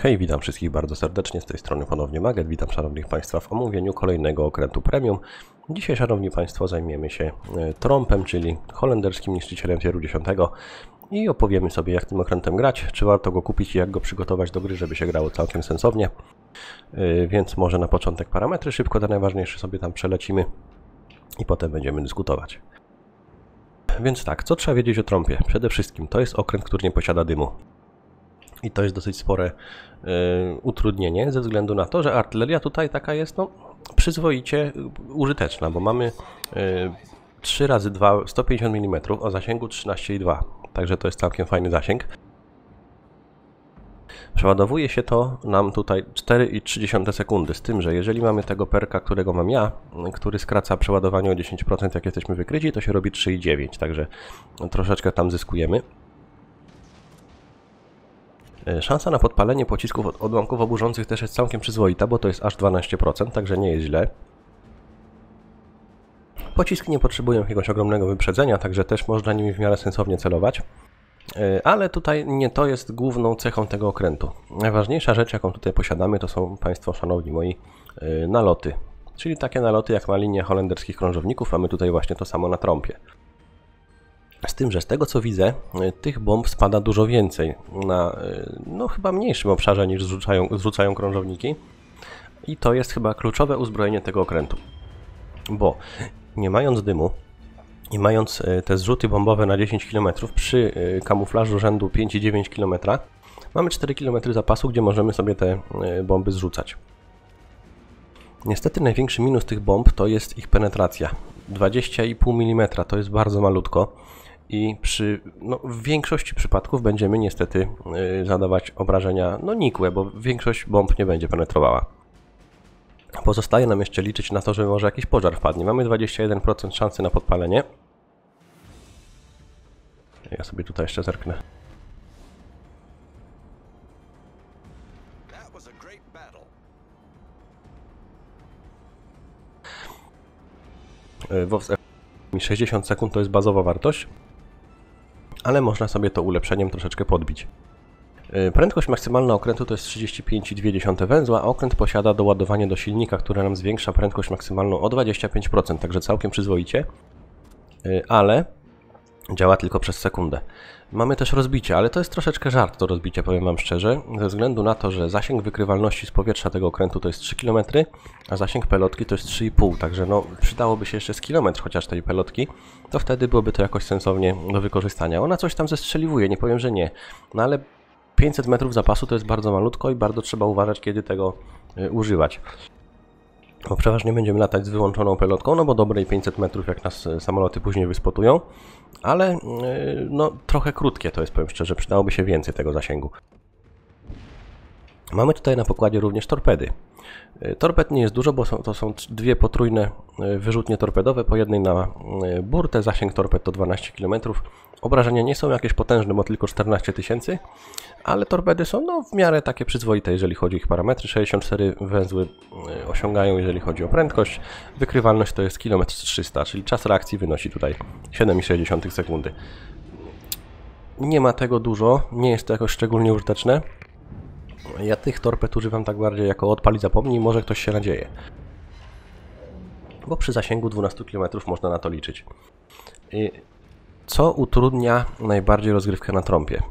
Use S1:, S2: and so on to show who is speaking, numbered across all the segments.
S1: Hej, witam wszystkich bardzo serdecznie, z tej strony ponownie Maget, witam szanownych Państwa w omówieniu kolejnego okrętu premium. Dzisiaj, szanowni Państwo, zajmiemy się e, Trompem, czyli holenderskim niszczycielem tieru 10 i opowiemy sobie jak tym okrętem grać, czy warto go kupić i jak go przygotować do gry, żeby się grało całkiem sensownie. E, Więc może na początek parametry szybko, te najważniejsze sobie tam przelecimy i potem będziemy dyskutować. Więc tak, co trzeba wiedzieć o Trompie? Przede wszystkim to jest okręt, który nie posiada dymu. I to jest dosyć spore y, utrudnienie ze względu na to, że artyleria tutaj taka jest no, przyzwoicie użyteczna, bo mamy y, 3 razy 2 150 mm o zasięgu 13,2. Także to jest całkiem fajny zasięg. Przeładowuje się to nam tutaj 4,3 sekundy, z tym, że jeżeli mamy tego perka, którego mam ja, który skraca przeładowanie o 10% jak jesteśmy wykryci, to się robi 3,9, także troszeczkę tam zyskujemy. E, Szansa na podpalenie pocisków od odłamków oburzących też jest całkiem przyzwoita, bo to jest aż 12%, także nie jest źle. Pociski nie potrzebują jakiegoś ogromnego wyprzedzenia, także też można nimi w miarę sensownie celować. E, Ale tutaj nie to jest główną cechą tego okrętu. Najważniejsza rzecz, jaką tutaj posiadamy, to są Państwo, szanowni moi, e, naloty. Czyli takie naloty, jak ma linia holenderskich krążowników, a my tutaj właśnie to samo na trąpie. Z tym, że z tego co widzę, y, tych bomb spada dużo więcej na y, no chyba mniejszym obszarze niż zrzucają, zrzucają krążowniki. I to jest chyba kluczowe uzbrojenie tego okrętu. Bo nie mając dymu i mając y, te zrzuty bombowe na 10 km przy kamuflażu rzędu 5,9 km, mamy 4 km zapasu, gdzie możemy sobie te bomby zrzucać. Niestety największy minus tych bomb to jest ich penetracja. 20,5 mm to jest bardzo malutko i przy no, w większości przypadków będziemy niestety y, zadawać obrażenia no, nikłe, bo większość bomb nie będzie penetrowała. Pozostaje nam jeszcze liczyć na to, że może jakiś pożar wpadnie. Mamy 21% szansy na podpalenie. Ja sobie tutaj jeszcze zerknę. Y, WoW 60 sekund to jest bazowa wartość, ale można sobie to ulepszeniem troszeczkę podbić. Y, Prędkość maksymalna okrętu to jest 35,2 węzła, a okręt posiada doładowanie do silnika, które nam zwiększa prędkość maksymalną o 25%, także całkiem przyzwoicie, Y, ale działa tylko przez sekundę. Mamy też rozbicie, ale to jest troszeczkę żart to rozbicie, powiem Wam szczerze, ze względu na to, że zasięg wykrywalności z powietrza tego okrętu to jest 3 km, a zasięg pelotki to jest 3,5, także no przydałoby się jeszcze z kilometr chociaż tej pelotki, to wtedy byłoby to jakoś sensownie do wykorzystania. Ona coś tam zestrzeliwuje, nie powiem, że nie, no ale 500 metrów zapasu to jest bardzo malutko i bardzo trzeba uważać, kiedy tego y, używać. Bo przeważnie będziemy latać z wyłączoną pelotką, no bo dobrej 500 metrów jak nas e, samoloty później wyspotują, ale yy, no trochę krótkie to jest, powiem szczerze, przydałoby się więcej tego zasięgu. Mamy tutaj na pokładzie również torpedy. Yy, Torped nie jest dużo, bo są, to są dwie potrójne wyrzutnie torpedowe, po jednej na burtę, zasięg torped to 12 km. Obrażenia nie są jakieś potężne, bo tylko 14 tysięcy, ale torpedy są no, w miarę takie przyzwoite, jeżeli chodzi o ich parametry. 64 węzły y, osiągają, jeżeli chodzi o prędkość. Wykrywalność to jest kilometr 300, czyli czas reakcji wynosi tutaj 7,6 sekundy. Nie ma tego dużo, nie jest to jakoś szczególnie użyteczne. Ja tych torped używam tak bardziej jako odpal i zapomnij, może ktoś się nadzieje. Bo przy zasięgu 12 km można na to liczyć. I co utrudnia najbardziej rozgrywkę na trąpie?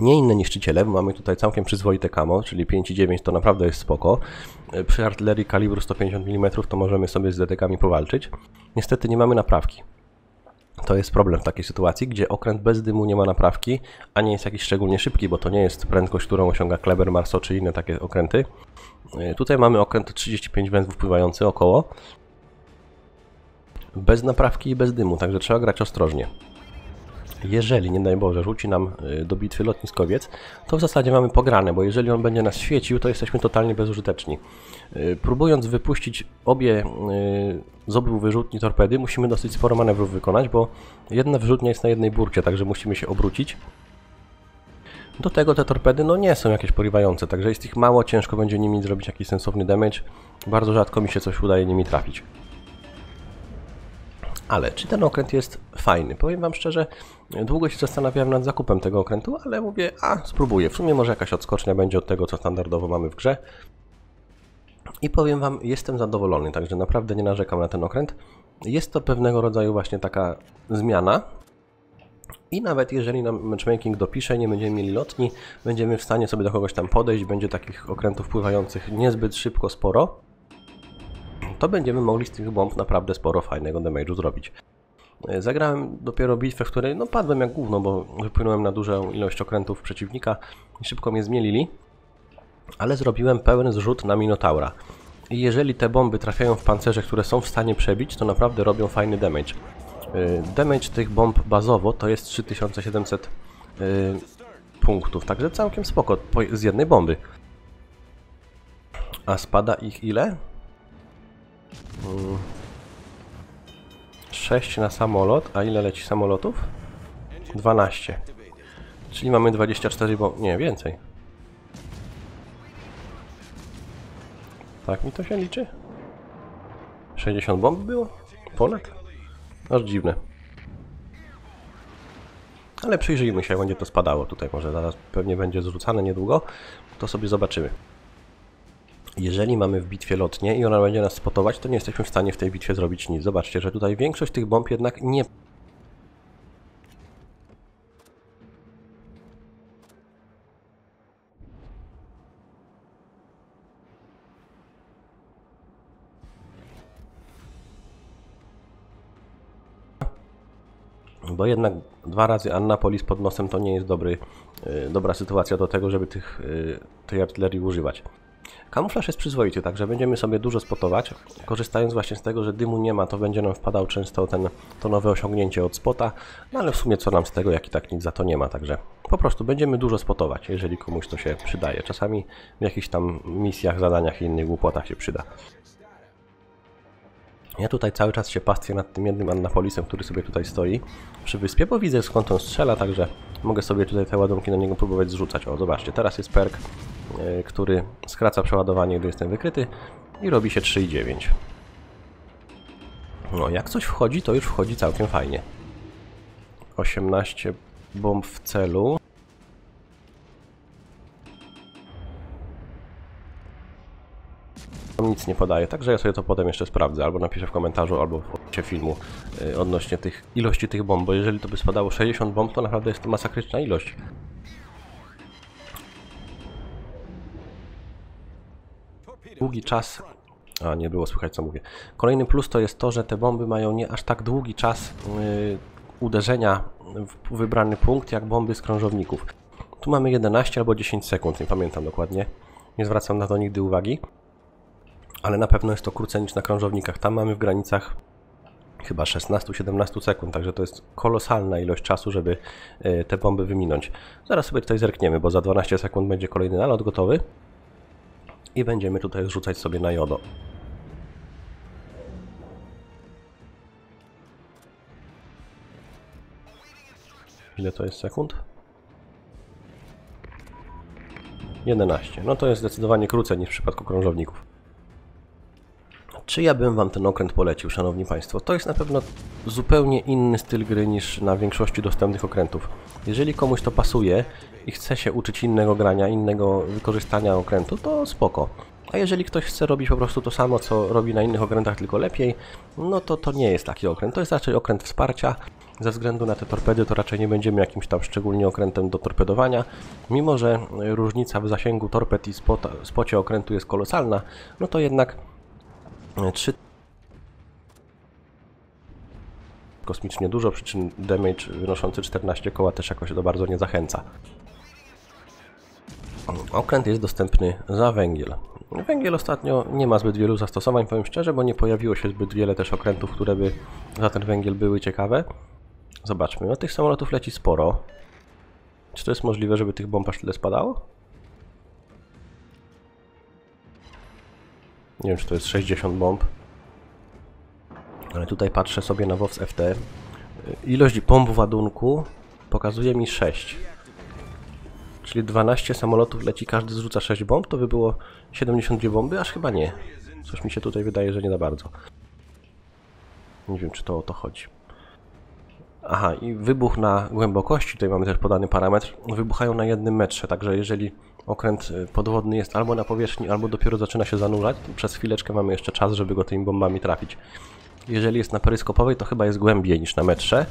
S1: Nie inne niszczyciele, bo mamy tutaj całkiem przyzwoite kamo, czyli 5,9 to naprawdę jest spoko. E, Przy artylerii kalibru 150 mm to możemy sobie z dedekami powalczyć. Niestety nie mamy naprawki. To jest problem w takiej sytuacji, gdzie okręt bez dymu nie ma naprawki, a nie jest jakiś szczególnie szybki, bo to nie jest prędkość, którą osiąga Kleber, Marso czy inne takie okręty. E, Tutaj mamy okręt 35 węzłów pływający około. Bez naprawki i bez dymu, także trzeba grać ostrożnie. Jeżeli, nie daj Boże, rzuci nam y, do bitwy lotniskowiec, to w zasadzie mamy pograne, bo jeżeli on będzie nas świecił, to jesteśmy totalnie bezużyteczni. Y, Próbując wypuścić obie y, z obu wyrzutni torpedy, musimy dosyć sporo manewrów wykonać, bo jedna wyrzutnia jest na jednej burcie, także musimy się obrócić. Do tego te torpedy no nie są jakieś porywające, także jest ich mało, ciężko będzie nimi zrobić jakiś sensowny damage. Bardzo rzadko mi się coś udaje nimi trafić. Ale czy ten okręt jest fajny? Powiem Wam szczerze, długo się zastanawiałem nad zakupem tego okrętu, ale mówię, a spróbuję. W sumie może jakaś odskocznia będzie od tego, co standardowo mamy w grze. I powiem Wam, jestem zadowolony, także naprawdę nie narzekam na ten okręt. Jest to pewnego rodzaju właśnie taka zmiana. I nawet jeżeli nam matchmaking dopisze, nie będziemy mieli lotni, będziemy w stanie sobie do kogoś tam podejść, będzie takich okrętów pływających niezbyt szybko sporo, to będziemy mogli z tych bomb naprawdę sporo fajnego damage'u zrobić. E, Zagrałem dopiero bitwę, w której no padłem jak gówno, bo wypłynąłem na dużą ilość okrętów przeciwnika i szybko mnie zmielili, ale zrobiłem pełen zrzut na Minotaura. I jeżeli te bomby trafiają w pancerze, które są w stanie przebić, to naprawdę robią fajny damage. Yy, Damage tych bomb bazowo to jest 3700 yy, punktów, także całkiem spoko po- z jednej bomby. A spada ich ile? 6 na samolot, a ile leci samolotów? 12. Czyli mamy 24 bomb... nie, więcej. Tak mi to się liczy? 60 bomb było? Ponad? Aż dziwne. Ale przyjrzyjmy się, jak będzie to spadało tutaj. Może zaraz pewnie będzie zrzucane niedługo. To sobie zobaczymy. Jeżeli mamy w bitwie lotnie i ona będzie nas spotować, to nie jesteśmy w stanie w tej bitwie zrobić nic. Zobaczcie, że tutaj większość tych bomb jednak nie Bo jednak dwa razy Annapolis pod nosem to nie jest dobry, y, dobra sytuacja do tego, żeby tych, y, tej artylerii używać. Kamuflaż jest przyzwoity, także będziemy sobie dużo spotować. Korzystając właśnie z tego, że dymu nie ma, to będzie nam wpadał często ten, to nowe osiągnięcie od spota, no ale w sumie co nam z tego, jak i tak nic za to nie ma, także po prostu będziemy dużo spotować, jeżeli komuś to się przydaje. Czasami w jakichś tam misjach, zadaniach i innych głupotach się przyda. Ja tutaj cały czas się pastwię nad tym jednym Annapolisem, który sobie tutaj stoi przy wyspie, bo widzę skąd on strzela, także mogę sobie tutaj te ładunki na niego próbować zrzucać. O, zobaczcie, teraz jest perk, który skraca przeładowanie, gdy jestem wykryty i robi się 3,9. No, jak coś wchodzi, to już wchodzi całkiem fajnie. 18 bomb w celu. nic nie podaje, także ja sobie to potem jeszcze sprawdzę, albo napiszę w komentarzu, albo w opisie filmu y, odnośnie tych ilości tych bomb, bo jeżeli to by spadało 60 bomb, to naprawdę jest to masakryczna ilość. Długi czas... A, nie było słychać co mówię. Kolejny plus to jest to, że te bomby mają nie aż tak długi czas y, uderzenia w wybrany punkt, jak bomby z krążowników. Tu mamy 11 albo 10 sekund, nie pamiętam dokładnie. Nie zwracam na to nigdy uwagi ale na pewno jest to krócej niż na krążownikach. Tam mamy w granicach chyba 16-17 sekund, także to jest kolosalna ilość czasu, żeby e, te bomby wyminąć. Zaraz sobie tutaj zerkniemy, bo za 12 sekund będzie kolejny nalot gotowy i będziemy tutaj zrzucać sobie na jodo. Ile to jest sekund? 11. No to jest zdecydowanie krócej niż w przypadku krążowników. Czy ja bym Wam ten okręt polecił, Szanowni Państwo? To jest na pewno zupełnie inny styl gry niż na większości dostępnych okrętów. Jeżeli komuś to pasuje i chce się uczyć innego grania, innego wykorzystania okrętu, to spoko. A jeżeli ktoś chce robić po prostu to samo, co robi na innych okrętach, tylko lepiej, no to to nie jest taki okręt. To jest raczej okręt wsparcia. Ze względu na te torpedy, to raczej nie będziemy jakimś tam szczególnie okrętem do torpedowania. Mimo, że różnica w zasięgu torped i spocie okrętu jest kolosalna, no to jednak 3 kosmicznie dużo, przy czym damage wynoszący 14 koła też jakoś to bardzo nie zachęca. Okręt jest dostępny za węgiel. Węgiel ostatnio nie ma zbyt wielu zastosowań, powiem szczerze, bo nie pojawiło się zbyt wiele też okrętów, które by za ten węgiel były ciekawe. Zobaczmy, no tych samolotów leci sporo. Czy to jest możliwe, żeby tych bomb aż tyle spadało? Nie wiem, czy to jest 60 bomb. Ale tutaj patrzę sobie na WOWS FT. Ilość bomb w ładunku pokazuje mi 6. Czyli 12 samolotów leci, każdy zrzuca 6 bomb, to by było 72 bomby, aż chyba nie. Coś mi się tutaj wydaje, że nie za bardzo. Nie wiem, czy to o to chodzi. Aha, i wybuch na głębokości, tutaj mamy też podany parametr, wybuchają na jednym metrze, także jeżeli okręt y, podwodny jest albo na powierzchni, albo dopiero zaczyna się zanurzać, przez chwileczkę mamy jeszcze czas, żeby go tymi bombami trafić. Jeżeli jest na peryskopowej, to chyba jest głębiej niż na metrze,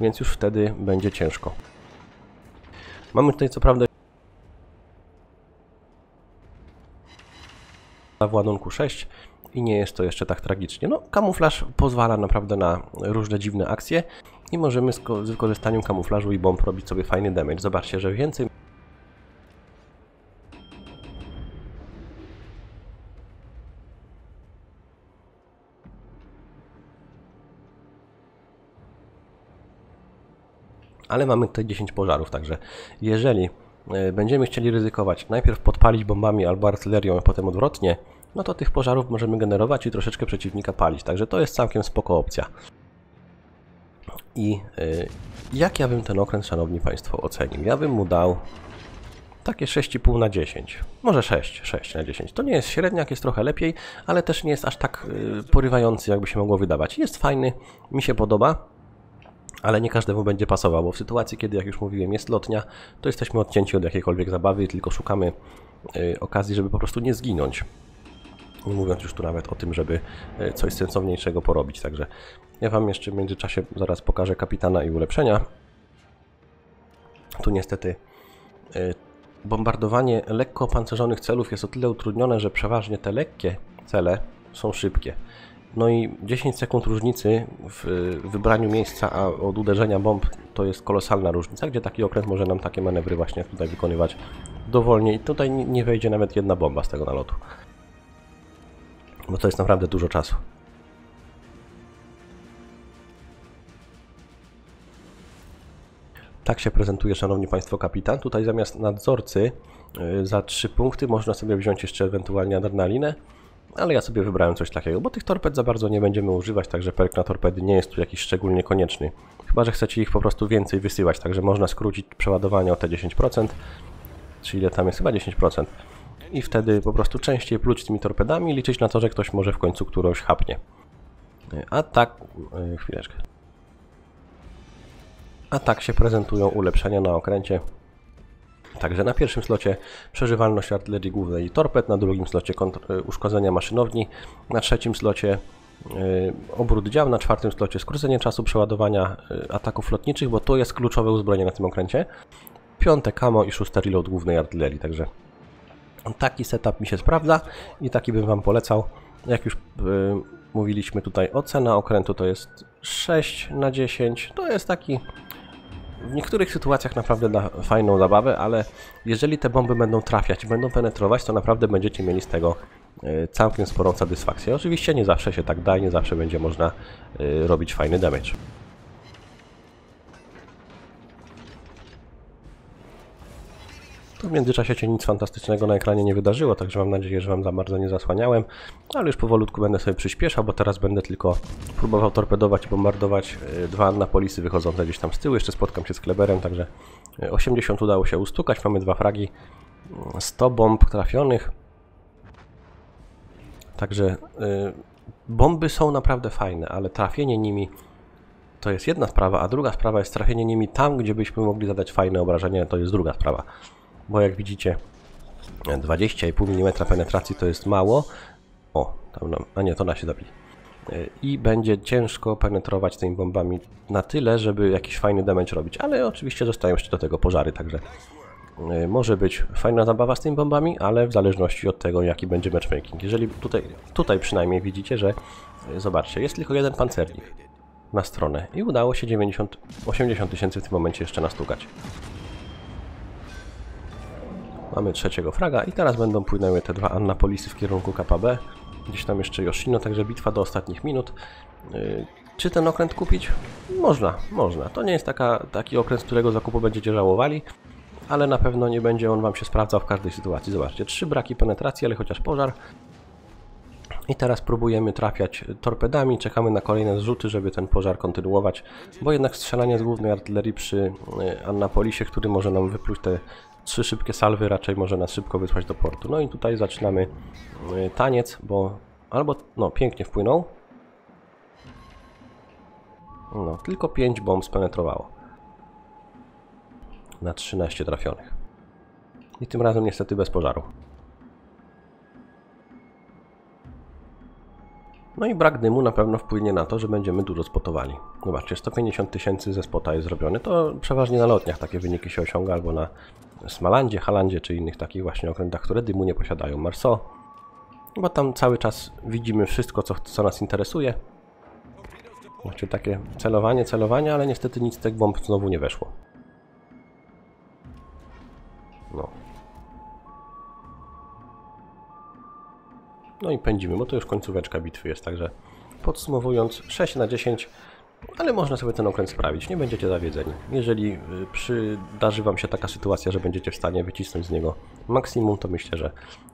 S1: więc już wtedy będzie ciężko. Mamy tutaj co prawda w ładunku 6 i nie jest to jeszcze tak tragicznie. No, kamuflaż pozwala naprawdę na różne dziwne akcje i możemy z wykorzystaniem kamuflażu i bomb robić sobie fajny damage. Zobaczcie, że więcej ale mamy tutaj 10 pożarów, także jeżeli e, będziemy chcieli ryzykować najpierw podpalić bombami albo artylerią, a potem odwrotnie, no to tych pożarów możemy generować i troszeczkę przeciwnika palić, także to jest całkiem spoko opcja. I yy, jak ja bym ten okręt, szanowni państwo, ocenił? Ja bym mu dał takie 6,5 na 10. Może 6, 6 na 10. To nie jest średniak, jest trochę lepiej, ale też nie jest aż tak yy, porywający, jakby się mogło wydawać. Jest fajny, mi się podoba ale nie każdemu będzie pasował, bo w sytuacji, kiedy, jak już mówiłem, jest lotnia, to jesteśmy odcięci od jakiejkolwiek zabawy, tylko szukamy y, okazji, żeby po prostu nie zginąć. Nie mówiąc już tu nawet o tym, żeby y, coś sensowniejszego porobić. Także ja Wam jeszcze w międzyczasie zaraz pokażę kapitana i ulepszenia. Tu niestety y, bombardowanie lekko opancerzonych celów jest o tyle utrudnione, że przeważnie te lekkie cele są szybkie. No i 10 sekund różnicy w wybraniu miejsca, a od uderzenia bomb to jest kolosalna różnica, gdzie taki okręt może nam takie manewry właśnie tutaj wykonywać dowolnie i tutaj nie wejdzie nawet jedna bomba z tego nalotu. Bo to jest naprawdę dużo czasu. Tak się prezentuje, szanowni państwo, kapitan. Tutaj zamiast nadzorcy y, za 3 punkty można sobie wziąć jeszcze ewentualnie adrenalinę ale ja sobie wybrałem coś takiego, bo tych torped za bardzo nie będziemy używać, także perk na torpedy nie jest tu jakiś szczególnie konieczny. Chyba, że chcecie ich po prostu więcej wysyłać, także można skrócić przeładowanie o te 10%, czyli ile tam jest, chyba 10%. I wtedy po prostu częściej pluć tymi torpedami i liczyć na to, że ktoś może w końcu którąś chapnie. A tak... E, chwileczkę. A tak się prezentują ulepszenia na okręcie. Także na pierwszym slocie przeżywalność artylerii głównej i torped, na drugim slocie e, uszkodzenia maszynowni, na trzecim slocie e, obrót dział, na czwartym slocie skrócenie czasu przeładowania e, ataków lotniczych, bo to jest kluczowe uzbrojenie na tym okręcie. Piąte kamo i szóste reload głównej artylerii, także taki setup mi się sprawdza i taki bym Wam polecał. Jak już mówiliśmy tutaj, ocena okrętu to jest 6 na 10. To jest taki w niektórych sytuacjach naprawdę da fajną zabawę, ale jeżeli te bomby będą trafiać będą penetrować, to naprawdę będziecie mieli z tego e, całkiem sporą satysfakcję. Oczywiście nie zawsze się tak da nie zawsze będzie można e, robić fajny damage. To w międzyczasie się nic fantastycznego na ekranie nie wydarzyło, także mam nadzieję, że Wam za bardzo nie zasłaniałem, ale już powolutku będę sobie przyspieszał, bo teraz będę tylko próbował torpedować i bombardować e, dwa Annapolisy wychodzące gdzieś tam z tyłu, jeszcze spotkam się z Kleberem, także 80 e, udało się ustukać, mamy dwa fragi, 100 bomb trafionych, także e, bomby są naprawdę fajne, ale trafienie nimi to jest jedna sprawa, a druga sprawa jest trafienie nimi tam, gdzie byśmy mogli zadać fajne obrażenie, to jest druga sprawa bo jak widzicie 20,5 mm penetracji to jest mało. O, tam nam, a nie, to nasi zabili. E, I będzie ciężko penetrować tymi bombami na tyle, żeby jakiś fajny damage robić, ale oczywiście zostają jeszcze do tego pożary, także e, może być fajna zabawa z tymi bombami, ale w zależności od tego, jaki będzie matchmaking. Jeżeli tutaj, tutaj przynajmniej widzicie, że e, zobaczcie, jest tylko jeden pancernik na stronę i udało się 90, 80 tysięcy w tym momencie jeszcze nastukać. Mamy trzeciego fraga i teraz będą płynęły te dwa Annapolisy w kierunku KPB. Gdzieś tam jeszcze Yoshino, także bitwa do ostatnich minut. Yy, czy ten okręt kupić? Można, można. To nie jest taka, taki okręt, którego zakupu będziecie żałowali, ale na pewno nie będzie on Wam się sprawdzał w każdej sytuacji. Zobaczcie, trzy braki penetracji, ale chociaż pożar. I teraz próbujemy trafiać torpedami, czekamy na kolejne zrzuty, żeby ten pożar kontynuować, bo jednak strzelanie z głównej artylerii przy yy, Annapolisie, który może nam wypluć te trzy szybkie salwy raczej może nas szybko wysłać do portu. No i tutaj zaczynamy y, taniec, bo albo, no pięknie wpłynął. No, tylko 5 bomb spenetrowało. Na 13 trafionych. I tym razem niestety bez pożaru. No i brak dymu na pewno wpłynie na to, że będziemy dużo spotowali. Zobaczcie, 150 tysięcy ze spota jest zrobione. To przeważnie na lotniach takie wyniki się osiąga, albo na Smalandzie, Halandzie, czy innych takich właśnie okrętach, które dymu nie posiadają. Marso, bo tam cały czas widzimy wszystko, co, co nas interesuje. Znaczy takie celowanie, celowanie, ale niestety nic z tych bomb znowu nie weszło. No. No i pędzimy, bo to już końcóweczka bitwy jest, także podsumowując 6 na 10, ale można sobie ten okręt sprawić, nie będziecie zawiedzeni. Jeżeli y, przydarzy Wam się taka sytuacja, że będziecie w stanie wycisnąć z niego maksimum, to myślę, że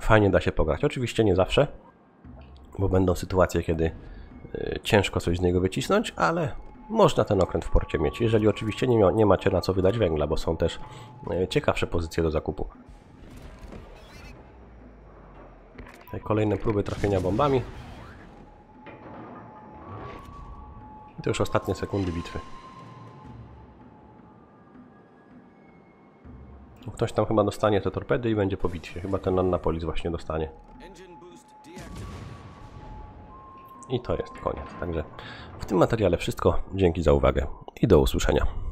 S1: fajnie da się pograć. Oczywiście nie zawsze, bo będą sytuacje, kiedy y, ciężko coś z niego wycisnąć, ale można ten okręt w porcie mieć, jeżeli oczywiście nie, mia- nie macie na co wydać węgla, bo są też y, ciekawsze pozycje do zakupu. Kolejne próby trafienia bombami. I to już ostatnie sekundy bitwy. Tu Ktoś tam chyba dostanie te torpedy i będzie po bitwie. Chyba ten Annapolis właśnie dostanie. I to jest koniec. Także w tym materiale wszystko. Dzięki za uwagę i do usłyszenia.